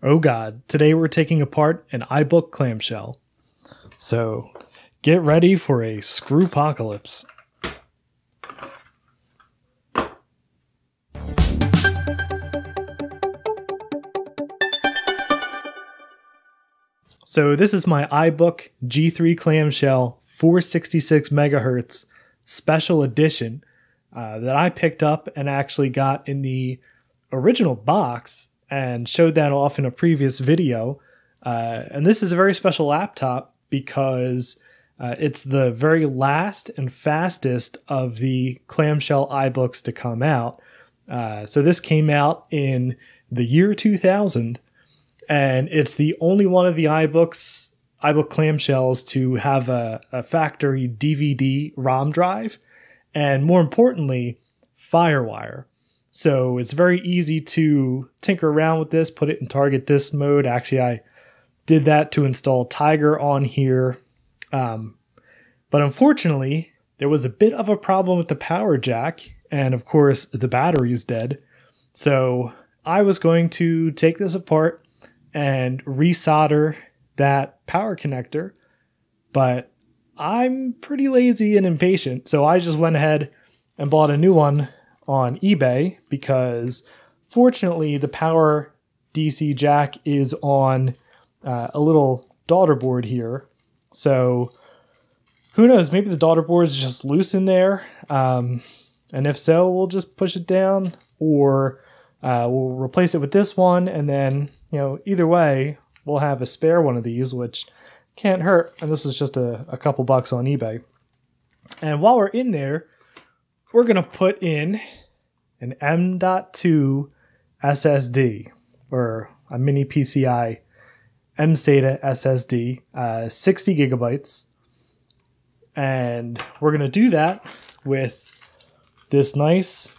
Oh god, today we're taking apart an iBook clamshell. So get ready for a screw apocalypse. So this is my iBook G3 clamshell 466 megahertz special edition uh, that I picked up and actually got in the original box and showed that off in a previous video. Uh, and this is a very special laptop because uh, it's the very last and fastest of the clamshell iBooks to come out. Uh, so this came out in the year 2000, and it's the only one of the iBooks iBook clamshells to have a, a factory DVD ROM drive, and more importantly, FireWire. So it's very easy to tinker around with this, put it in target disk mode. Actually, I did that to install Tiger on here. Um, but unfortunately, there was a bit of a problem with the power jack, and of course, the battery is dead. So I was going to take this apart and resolder that power connector, but I'm pretty lazy and impatient, so I just went ahead and bought a new one on eBay because fortunately the power DC jack is on uh, a little daughter board here. So who knows? Maybe the daughter board is just loose in there. Um, and if so, we'll just push it down or uh, we'll replace it with this one. And then, you know, either way, we'll have a spare one of these, which can't hurt. And this was just a, a couple bucks on eBay. And while we're in there, we're going to put in an M.2 SSD or a mini PCI mSATA SSD, uh, 60 gigabytes. And we're going to do that with this nice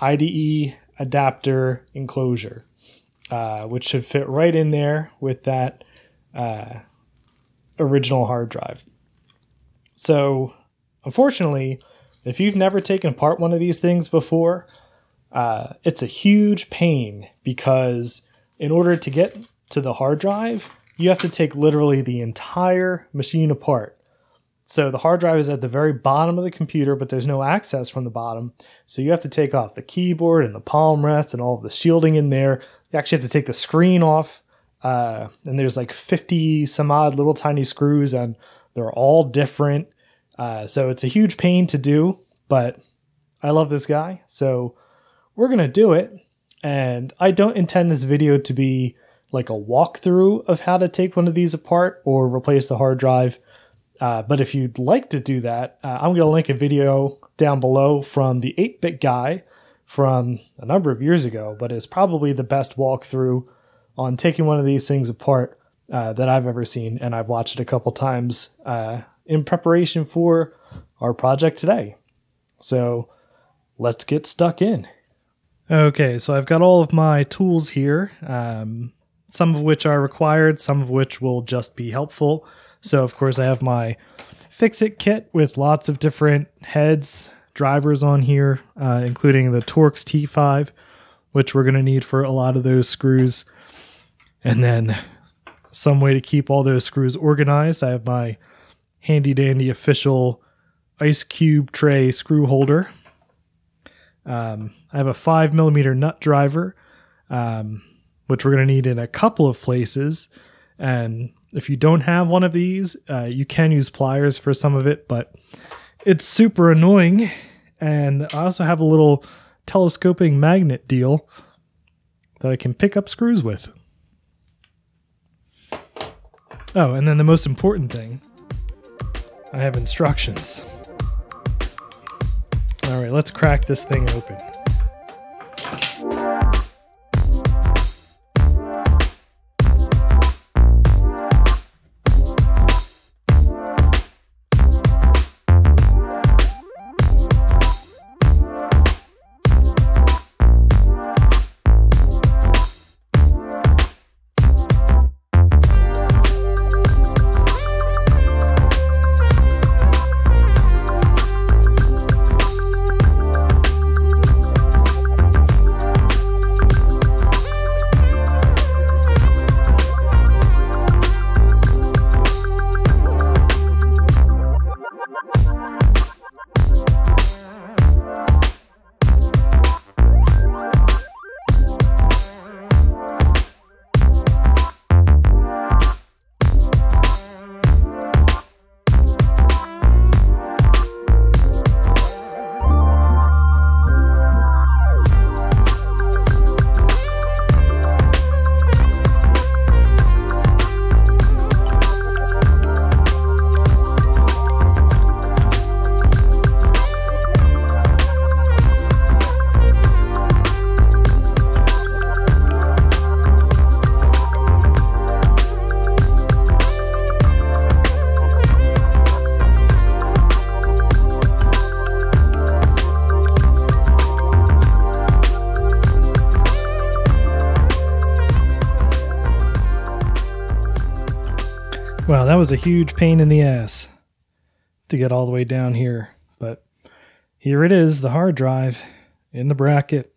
IDE adapter enclosure, uh, which should fit right in there with that uh, original hard drive. So, unfortunately, if you've never taken apart one of these things before, uh, it's a huge pain because in order to get to the hard drive, you have to take literally the entire machine apart. So the hard drive is at the very bottom of the computer, but there's no access from the bottom. So you have to take off the keyboard and the palm rest and all the shielding in there. You actually have to take the screen off. Uh, and there's like 50 some odd little tiny screws, and they're all different. Uh, so it's a huge pain to do, but I love this guy. So we're going to do it. And I don't intend this video to be like a walkthrough of how to take one of these apart or replace the hard drive. Uh, but if you'd like to do that, uh, I'm going to link a video down below from the 8 bit guy from a number of years ago, but it's probably the best walkthrough on taking one of these things apart uh, that I've ever seen. And I've watched it a couple times uh, in preparation for our project today. So let's get stuck in. Okay, so I've got all of my tools here. Um, some of which are required, some of which will just be helpful. So, of course, I have my fix it kit with lots of different heads, drivers on here, uh, including the Torx T5, which we're going to need for a lot of those screws. And then some way to keep all those screws organized. I have my handy dandy official ice cube tray screw holder. Um, I have a five millimeter nut driver. Um, which we're going to need in a couple of places. And if you don't have one of these, uh, you can use pliers for some of it, but it's super annoying. And I also have a little telescoping magnet deal that I can pick up screws with. Oh, and then the most important thing I have instructions. All right, let's crack this thing open. Wow, that was a huge pain in the ass to get all the way down here. But here it is, the hard drive in the bracket.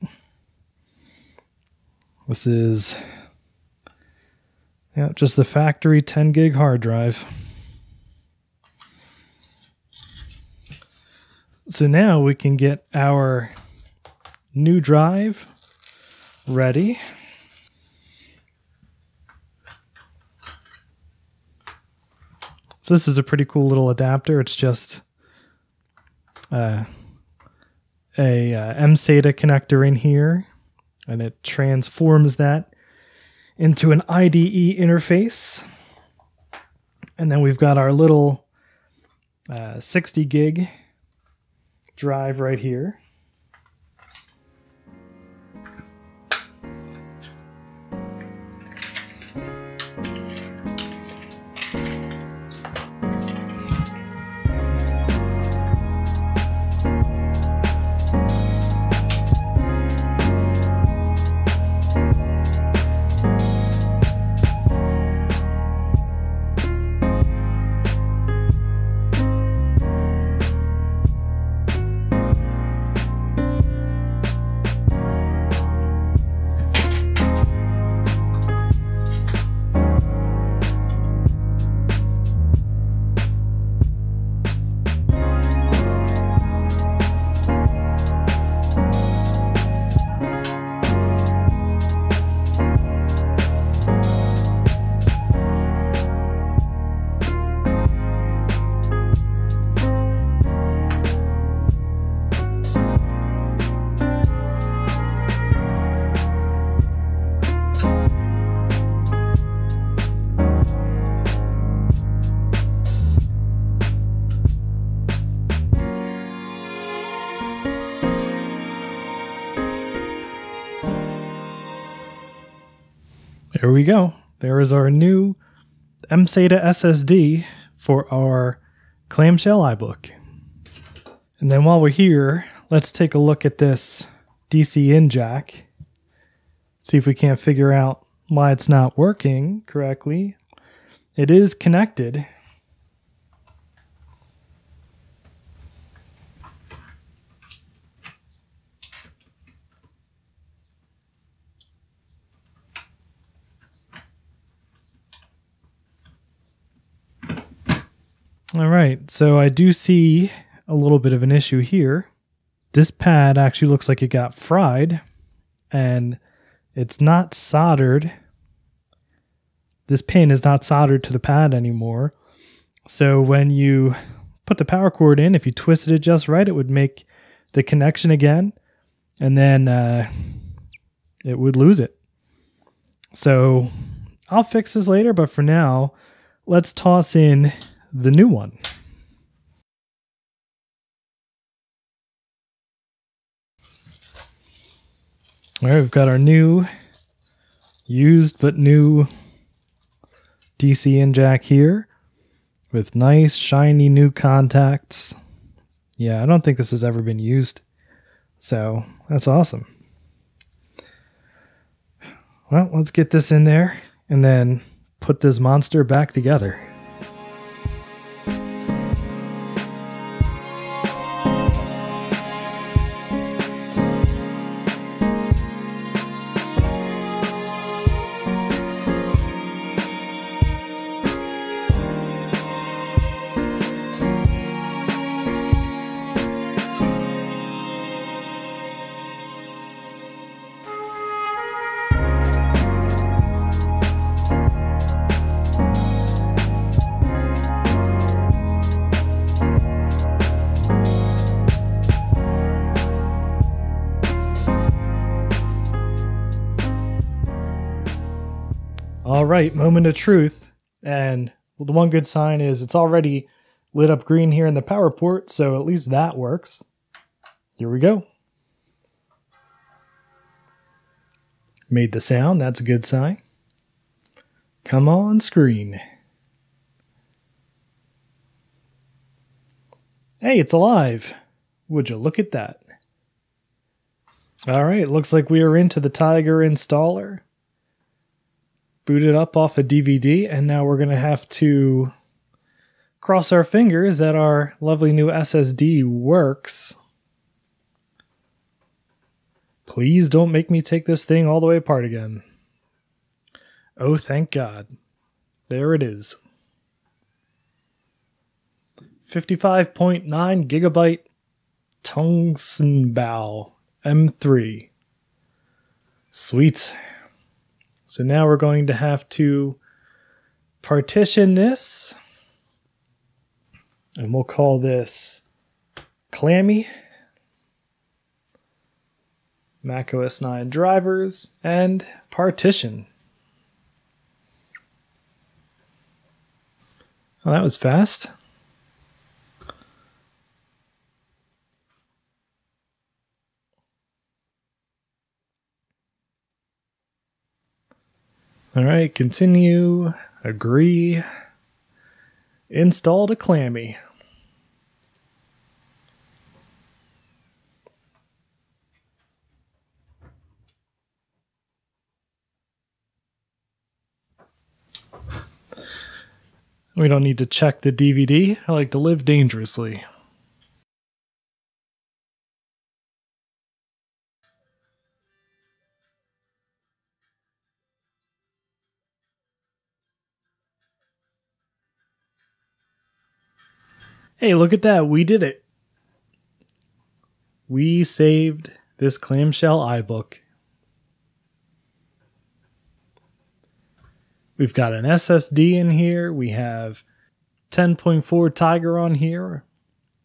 This is yeah, just the factory 10 gig hard drive. So now we can get our new drive ready. So this is a pretty cool little adapter. It's just uh, a uh, connector in here, and it transforms that into an IDE interface. And then we've got our little uh, 60 gig drive right here. There we go. There is our new MSATA SSD for our clamshell iBook. And then while we're here, let's take a look at this DC in jack. See if we can't figure out why it's not working correctly. It is connected. All right, so I do see a little bit of an issue here. This pad actually looks like it got fried and it's not soldered. This pin is not soldered to the pad anymore. So when you put the power cord in, if you twisted it just right, it would make the connection again and then uh, it would lose it. So I'll fix this later, but for now, let's toss in the new one. All right, we've got our new, used but new DC in jack here with nice, shiny new contacts. Yeah, I don't think this has ever been used. So that's awesome. Well, let's get this in there and then put this monster back together. All right, moment of truth. And well, the one good sign is it's already lit up green here in the power port, so at least that works. Here we go. Made the sound, that's a good sign. Come on, screen. Hey, it's alive. Would you look at that? All right, looks like we are into the Tiger installer. Booted up off a DVD, and now we're going to have to cross our fingers that our lovely new SSD works. Please don't make me take this thing all the way apart again. Oh, thank God. There it is. 55.9 gigabyte TCSunbow M3. Sweet. So now we're going to have to partition this. And we'll call this Clammy. Mac OS 9 drivers and partition. Well, that was fast. All right, continue, agree, install to Clammy. We don't need to check the DVD. I like to live dangerously. Hey, look at that. We did it. We saved this clamshell iBook. We've got an SSD in here. We have 10.4 Tiger on here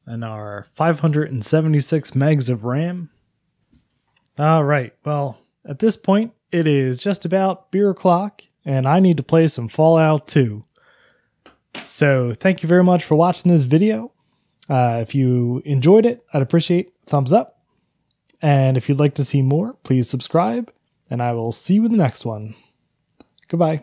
and our 576 megs of RAM. All right. Well, at this point, it is just about beer o'clock, and I need to play some Fallout 2. So, thank you very much for watching this video. Uh, if you enjoyed it, I'd appreciate thumbs up. And if you'd like to see more, please subscribe, and I will see you in the next one. Goodbye.